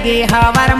लगे हवर